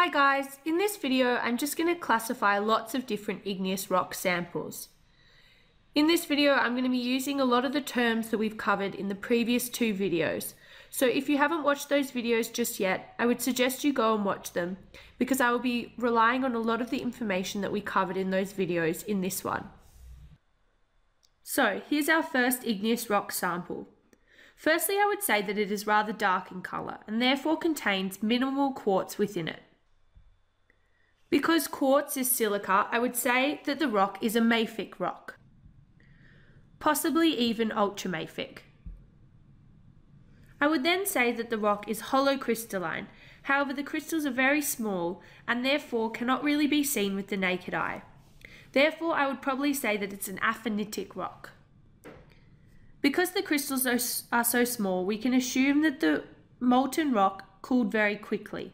Hi guys, in this video I'm just going to classify lots of different igneous rock samples. In this video I'm going to be using a lot of the terms that we've covered in the previous two videos. So if you haven't watched those videos just yet, I would suggest you go and watch them because I will be relying on a lot of the information that we covered in those videos in this one. So here's our first igneous rock sample. Firstly, I would say that it is rather dark in colour and therefore contains minimal quartz within it. Because quartz is silica, I would say that the rock is a mafic rock, possibly even ultramafic. I would then say that the rock is holocrystalline, however the crystals are very small and therefore cannot really be seen with the naked eye. Therefore, I would probably say that it's an aphanitic rock. Because the crystals are so small, we can assume that the molten rock cooled very quickly.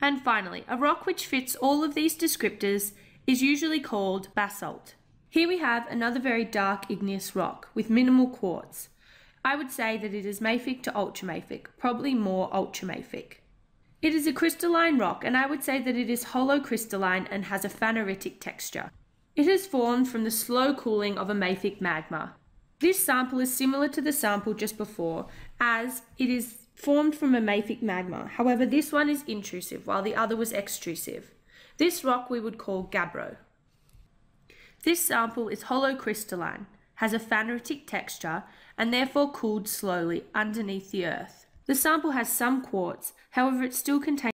And finally, a rock which fits all of these descriptors is usually called basalt. Here we have another very dark igneous rock with minimal quartz. I would say that it is mafic to ultramafic, probably more ultramafic. It is a crystalline rock and I would say that it is holocrystalline and has a phaneritic texture. It is formed from the slow cooling of a mafic magma. This sample is similar to the sample just before, as it is formed from a mafic magma. However, this one is intrusive, while the other was extrusive. This rock we would call gabbro. This sample is holocrystalline, has a phaneritic texture, and therefore cooled slowly underneath the earth. The sample has some quartz, however it still contains